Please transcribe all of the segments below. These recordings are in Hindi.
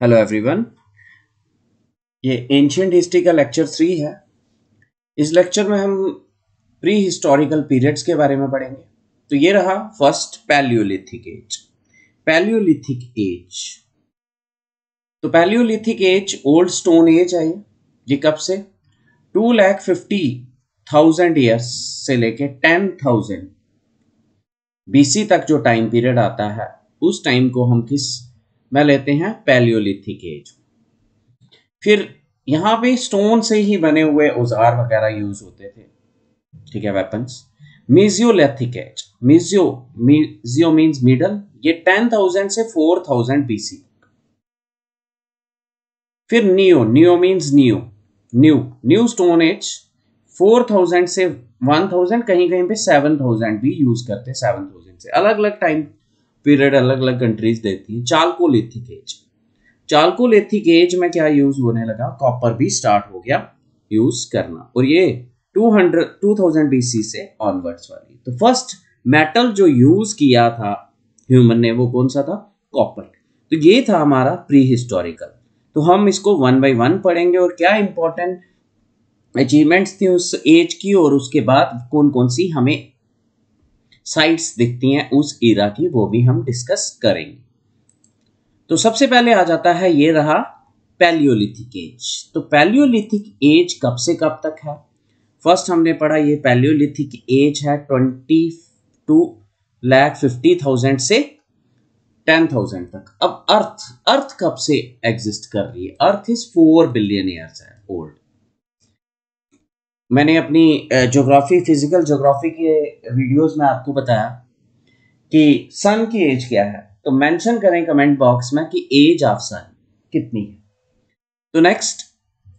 हेलो एवरीवन ये एंशियंट हिस्ट्री का लेक्चर थ्री है। इस लेक्चर में हम प्री हिस्टोरिकल पीरियड्स के बारे में पढ़ेंगे। तो ये रहा first palaeolithic age palaeolithic age तो palaeolithic age old stone age है ये। कब से? Two lakh fifty thousand years से लेके टेन थाउज़ेंड बीसी तक जो टाइम पीरियड आता है, उस टाइम को हम किस में लेते हैं पैलियोलिथिक एज फिर यहाँ पे स्टोन से ही बने हुए औज़ार वगैरह यूज़ होते थे। ठीक है weapons mesolithic age meso meso means middle ये टेन थाउज़ेंड से फोर थाउज़ेंड बीसी फिर neo neo means new new new stone age four thousand से वन थाउज़ेंड कहीं कहीं पे सेवन थाउज़ेंड भी यूज़ करते सेवन थाउज़ेंड से। अलग अलग टाइम पीरियड अलग अलग कंट्रीज़ देती हैं। चालकोलिथिक एज चालकोलिथिक एज में क्या यूज़ होने लगा? कॉपर भी स्टार्ट हो गया यूज़ करना। और ये 200 2000 बीसी से ऑनवर्ड्स वाली। तो फ़र्स्ट मेटल जो यूज़ किया था ह्यूमन ने, वो कौन सा था? कॉपर तो ये था हमारा प्री हिस्टोरिकल तो हम इसको वन बाय वन पढ़ेंगे और क्या इंपॉर्टेंट अचीवमेंट्स थी उस एज की और उसके बाद कौन कौन सी हमें साइट्स दिखती हैं उस इरा की, वो भी हम डिस्कस करेंगे। तो सबसे पहले आ जाता है ये रहा पैलियोलिथिक एज तो पैलियोलिथिक एज कब से कब तक है? फ़र्स्ट हमने पढ़ा ये पैलियोलिथिक एज है twenty two lakh fifty thousand से टेन थाउज़ेंड तक। अब अर्थ अर्थ कब से एग्जिस्ट कर रही है? Earth is four billion years है ओल्ड मैंने अपनी जोग्राफी फ़िज़िकल जोग्राफी के वीडियोस में आपको बताया कि सन की एज क्या है। तो मेंशन करें कमेंट बॉक्स में कि एज ऑफ़ सन कितनी है। तो नेक्स्ट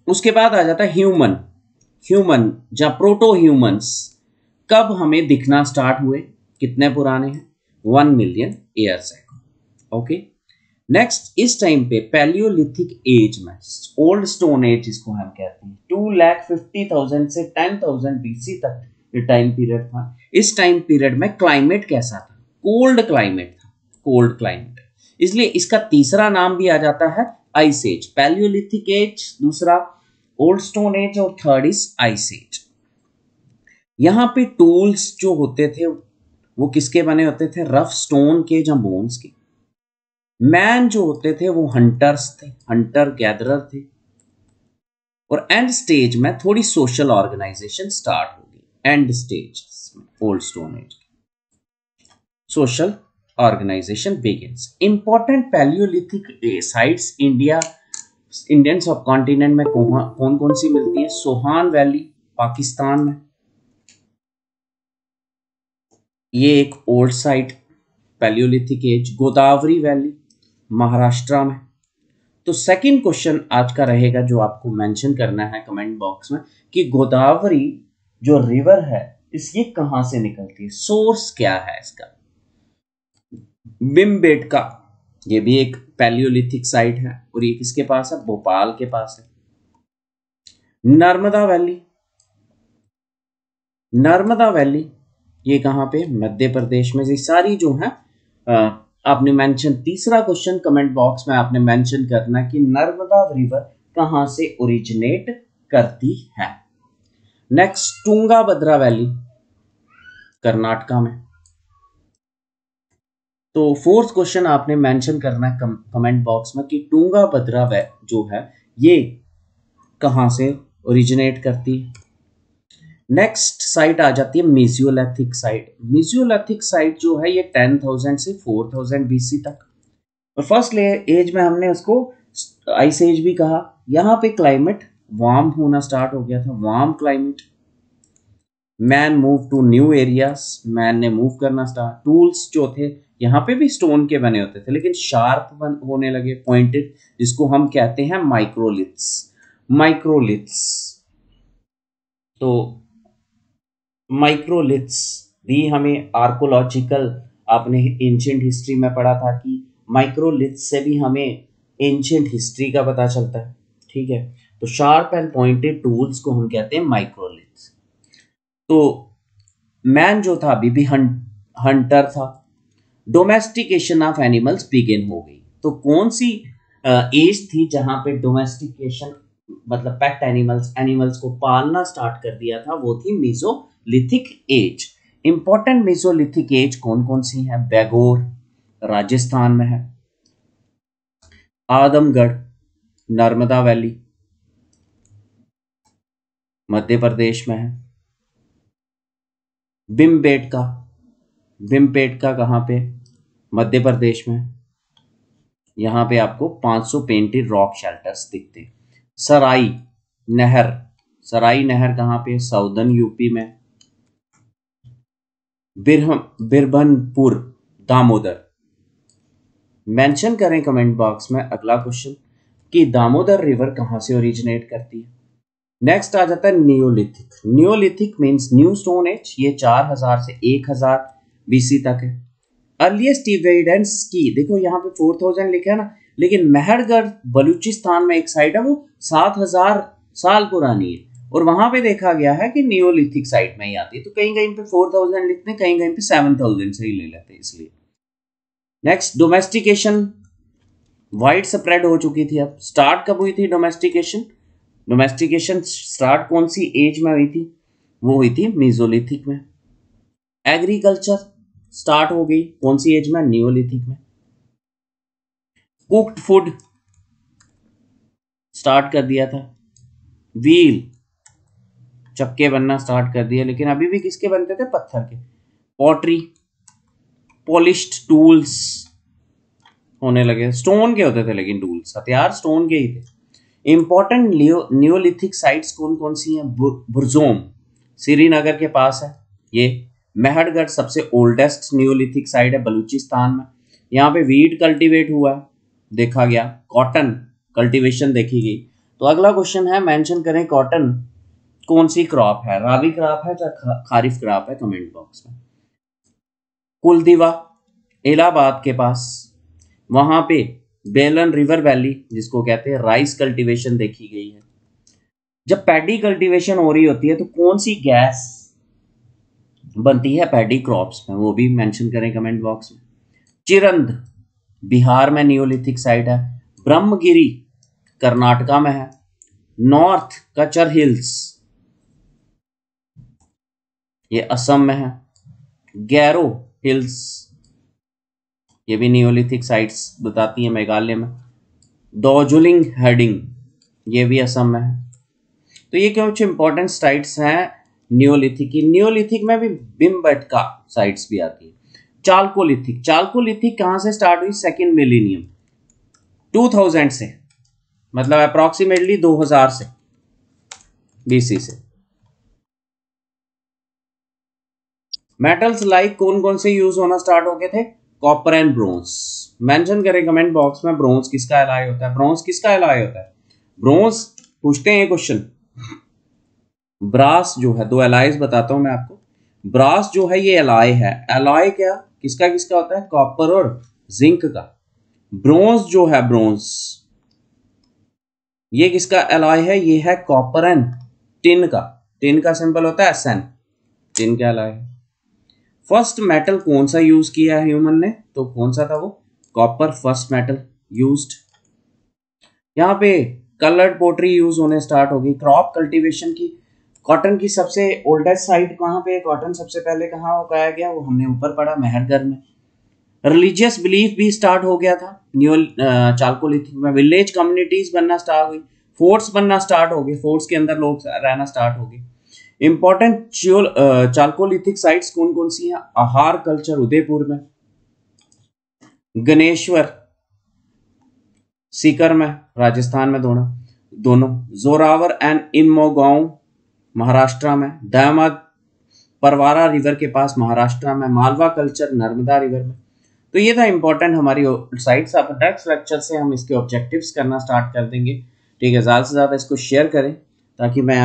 उसके बाद आ जाता है ह्यूमन ह्यूमन या प्रोटो ह्यूमंस कब हमें दिखना स्टार्ट हुए? कितने पुराने हैं? वन मिलियन ईयर्स है ओके नेक्स्ट इस टाइम पे पैलियोलिथिक एज में ओल्ड स्टोन एज जिसको हम कहते हैं टू लैख फिफ्टी थाउज़ेंड से टेन थाउज़ेंड बीसी तक ये टाइम पीरियड था। इस टाइम पीरियड में क्लाइमेट कैसा था? कोल्ड क्लाइमेट था। कोल्ड क्लाइमेट इसलिए इसका तीसरा नाम भी आ जाता है आइस एज पैलियोलिथिक एज दूसरा ओल्ड स्टोन एज और थर्ड इज़ आइस एज यहाँ पे टूल्स जो होते थे, वो किसके बने होते थे? रफ स्टोन के या बोन्स के। मैन जो होते थे, वो हंटर्स थे हंटर गैदरर थे। और एंड स्टेज में थोड़ी सोशल ऑर्गेनाइजेशन स्टार्ट होगी। End stage old stone age social organisation begins important palaeolithic sites India Indian subcontinent में कौन कौन सी मिलती है? सोहान वैली पाकिस्तान में। ये एक old site palaeolithic age Godavari valley Maharashtra में। तो सेकंड क्वेश्चन आज का रहेगा जो आपको मेंशन करना है कमेंट बॉक्स में कि गोदावरी जो रिवर है इस ये कहाँ से निकलती है? सोर्स क्या है इसका? बिम्बेट का ये भी एक पैलियोलिथिक साइट है और ये किसके पास है? भोपाल के पास है। नर्मदा वैली नर्मदा वैली ये कहाँ पे मध्य प्रदेश में। ये सारी जो है आपने मेंशन तीसरा क्वेश्चन कमेंट बॉक्स में आपने मेंशन करना कि नर्मदा रिवर कहाँ से ओरिजिनेट करती है? Next Tungabhadra valley Karnataka में। तो फोर्थ क्वेश्चन आपने मेंशन करना है कमेंट बॉक्स में कि टूँगा भद्रा जो है, ये कहाँ से ओरिजिनेट करती है? नेक्स्ट साइट आ जाती है मिजियोलैथिक साइट मिजियोलैथिक साइट जो है ये टेन थाउज़ेंड से फोर थाउज़ेंड बीसी तक. और फ़र्स्ट एज में हमने उसको आइस एज भी कहा. यहाँ पे क्लाइमेट वार्म होना स्टार्ट हो गया था. Warm climate man move to new areas man ने मूव करना स्टार्ट टूल्स जो थे, यहाँ पे भी स्टोन के बने होते थे, लेकिन शार्प होने लगे पॉइंटेड जिसको हम कहते हैं माइक्रोलिथ्स माइक्रोलिथ्स तो माइक्रोलिथ्स भी हमें आर्कोलॉजिकल, आपने एंशियंट हिस्ट्री में पढ़ा था कि माइक्रोलिथ्स से भी हमें एंशियंट हिस्ट्री का पता चलता है, ठीक है? तो शार्प एंड पॉइंटेड टूल्स को हम कहते हैं माइक्रोलिथ्स। तो मैन जो था, अभी भी हंटर था। डोमेस्टिकेशन ऑफ़ एनिमल्स बिगिन हो गई। तो कौन सी एज थी जहाँ पे डोमेस्टिकेशन मतलब पेट एनिमल्स एनिमल्स को पालना स्टार्ट कर दिया था, वो थी mesolithic age. Important mesolithic age कौन कौन सी है? बैगोर, राजस्थान में है। आदमगढ़, नर्मदा वैली, मध्य प्रदेश में है। बिम्बेटका बिम्बेटका कहाँ पे? मध्य प्रदेश में। यहाँ पे आपको 500 पेंटेड रॉक शेल्टर्स दिखते सराई नहर सराई नहर कहाँ पे? साउदर्न यूपी में। बिरहम बिरभनपुर दामोदर। मेंशन करें कमेंट बॉक्स में अगला क्वेश्चन कि दामोदर रिवर कहाँ से ओरिजिनेट करती है? नेक्स्ट आ जाता है neolithic neolithic means new stone age ये 4000 से 1000 बीसी तक है। अर्लीस्ट एविडेंस की, देखो यहाँ पे 4000 लिखा है ना, लेकिन मेहरगढ़ बलूचिस्तान में एक साइड है, वो 7000 साल पुरानी है। और वहाँ पे देखा गया है कि नियोलिथिक साइड में ही आती है। तो कहीं कहीं पे 4000 लिखते हैं, कहीं कहीं पे 7000 से ही ले लेते हैं इसलिए। नेक्स्ट डोमेस्टिकेशन वाइड स्प्रेड हो चुकी थी अब। स्टार्ट कब हुई थी डोमेस्टिकेशन डोमेस्टिकेशन स्टार्ट कौन सी एज में हुई थी? वो हुई थी मीजोलिथिक में। एग्रीकल्चर स्टार्ट हो गई कौन सी एज में? न्यूलिथिक में। कुक्ड फ़ूड स्टार्ट कर दिया था। व्हील चक्के बनना स्टार्ट कर दिया लेकिन अभी भी किसके बनते थे? पत्थर के। पॉटरी पॉलिश्ड टूल्स होने लगे। स्टोन के होते थे, लेकिन टूल्स हथियार स्टोन के ही थे। इंपॉर्टेंट न्यूलिथिक साइट्स कौन कौन सी हैं? बुरजोम श्रीनगर के पास है। ये मेहरगढ़ सबसे ओल्डेस्ट न्यूलिथिक साइट है बलूचिस्तान में। यहाँ पे वीट कल्टीवेट हुआ है। देखा गया। कॉटन कल्टीवेशन देखी गई। तो अगला क्वेश्चन है मेंशन करें कॉटन कौन सी क्रॉप है? रावी क्रॉप है या खारिफ क्रॉप है? कमेंट बॉक्स में। कुलदीवा, इलाहाबाद के पास, वहाँ पे बेलन रिवर वैली जिसको कहते हैं राइस कल्टीवेशन देखी गई है। जब पैडी कल्टीवेशन हो रही होती है तो कौन सी गैस बनती है पैडी क्रॉप्स में? वो भी मेंशन करें कमेंट बॉक्स में। चिरंद, बिहार में नियोलिथिक साइट है। ब्रह्मगिरी, कर्नाटका में है। नॉर्थ कचर हिल्स ये असम में है। गैरो हिल्स, ये भी नियोलिथिक साइट्स बताती हैं मेघालय में। दोजुलिंग हेडिंग, ये भी असम में है। तो ये कुछ इंपॉर्टेंट साइट्स हैं न्योलिथिक की? न्योलिथिक में भी बिम्बटका साइट्स भी आती है। चालकोलिथिक चालकोलिथिक कहाँ से स्टार्ट हुई? सेकेंड मिलीनियम 2000 से मतलब अप्रोक्सीमेटली 2000 से बीसी से। मेटल्स लाइक कौन कौन से यूज़ होना स्टार्ट हो गए थे? कॉपर एंड ब्रोंज मेंशन करें कमेंट बॉक्स में ब्रोंज किसका एलाय होता है? ब्रोंज किसका एलाय होता है? ब्रोंज पूछते हैं क्वेश्चन ब्रास जो है, दो एलाइज बताता हूँ मैं आपको. ब्रास जो है, ये एलाय है. एलाय क्या? किसका किसका होता है? कॉपर और जिंक का. ब्रोंज जो है ब्रोंज ये किसका एलाय है? ये है कॉपर एंड टिन का. टिन का सिंपल होता है एस टिन का एलाय है? फ़र्स्ट मेटल कौन सा यूज़ किया है ह्यूमन ने? तो कौन सा था वो? Copper first metal used. यहाँ पे कलर्ड पोट्री यूज़ होने स्टार्ट होगी क्रॉप कल्टीवेशन की। कॉटन की सबसे ओल्डेस्ट साइट कहाँ पे कॉटन सबसे पहले कहाँ उगाया गया? वो हमने ऊपर पढ़ा मेहरगढ़ में। रिलीजियस बिलीफ भी स्टार्ट हो गया था। न्यू चालकोलिथिक में। विलेज कम्युनिटीज बनना स्टार्ट हुई। फोर्ट्स बनना स्टार्ट हो गए। फोर्ट्स के अंदर लोग रहना स्टार्ट हो गए। इंपॉर्टेंट चालकोलिथिक साइट्स कौन कौन सी हैं? आहार कल्चर उदयपुर में। गणेश्वर सीकर में राजस्थान में दोनों दोनों। जोरावर एंड इनमोगांव महाराष्ट्र में। दामाद परवारा रिवर के पास महाराष्ट्र में। मालवा कल्चर नर्मदा रिवर में। तो ये था इंपॉर्टेंट हमारी साइट्स अब नेक्स्ट लेक्चर से हम इसके ऑब्जेक्टिव्स करना स्टार्ट कर देंगे। ठीक है, ज़्यादा से ज़्यादा इसको शेयर करें ताकि मैं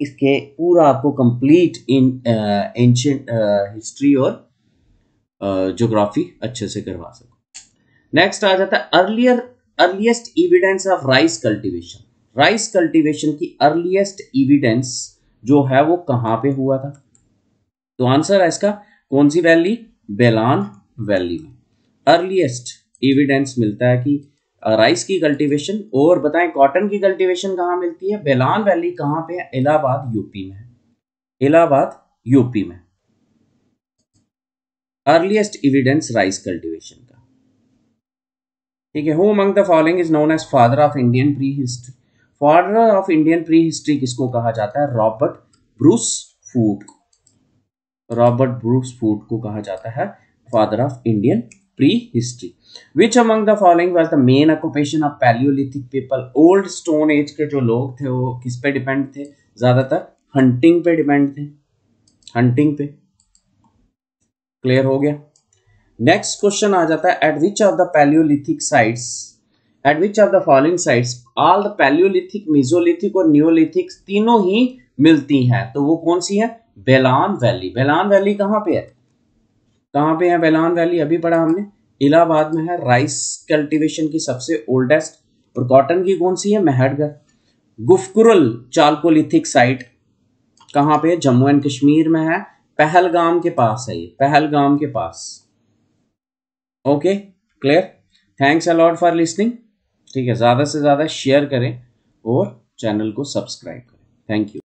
इसके पूरा आपको कंप्लीट इन एंशियंट हिस्ट्री और जोग्राफी uh, अच्छे से करवा सको। नेक्स्ट आ जाता है earlier earliest evidence of rice cultivation rice cultivation की अर्लीस्ट एविडेंस जो है वो कहाँ पे हुआ था? तो आंसर है इसका कौन सी वैली बेलान वैली में। अर्लीस्ट एविडेंस मिलता है कि राइस की कल्टीवेशन और बताएँ कॉटन की कल्टीवेशन कहाँ मिलती है? बेलान वैली कहाँ पे है? इलाहाबाद यूपी में इलाहाबाद यूपी में अर्लीस्ट एविडेंस राइस कल्टीवेशन का। ठीक है who among the following is known as father of Indian prehistory father of Indian prehistory किसको कहा जाता है? Robert Bruce Foote Robert Bruce Foote को कहा जाता है। Father of Indian history which among the following was the main occupation of palaeolithic people old stone age के जो लोग थे, वो किस पे डिपेंड थे? ज़्यादातर हंटिंग पे डिपेंड थे। हंटिंग पे। क्लियर हो गया? नेक्स्ट क्वेश्चन आ जाता है at which of the palaeolithic sites at which of the following sites all the palaeolithic mesolithic और न्यूलिथिक तीनों ही मिलती हैं? तो वो कौन सी है? बेलान वैली बेलान वैली कहाँ पे है? कहाँ पे है? बेलान वैली, अभी पढ़ा हमने। इलाहाबाद में है। राइस कल्टीवेशन की सबसे ओल्डेस्ट। और कॉटन की कौन सी है? Mehrgarh Gufkral chalcolithic site. कहाँ पे जम्मू एंड कश्मीर में है। पहलगाम के पास है ये। पहलगाम के पास। Okay, clear? Thanks a lot for listening ठीक है, ज़्यादा से ज़्यादा शेयर करें और चैनल को सब्सक्राइब करें। Thank you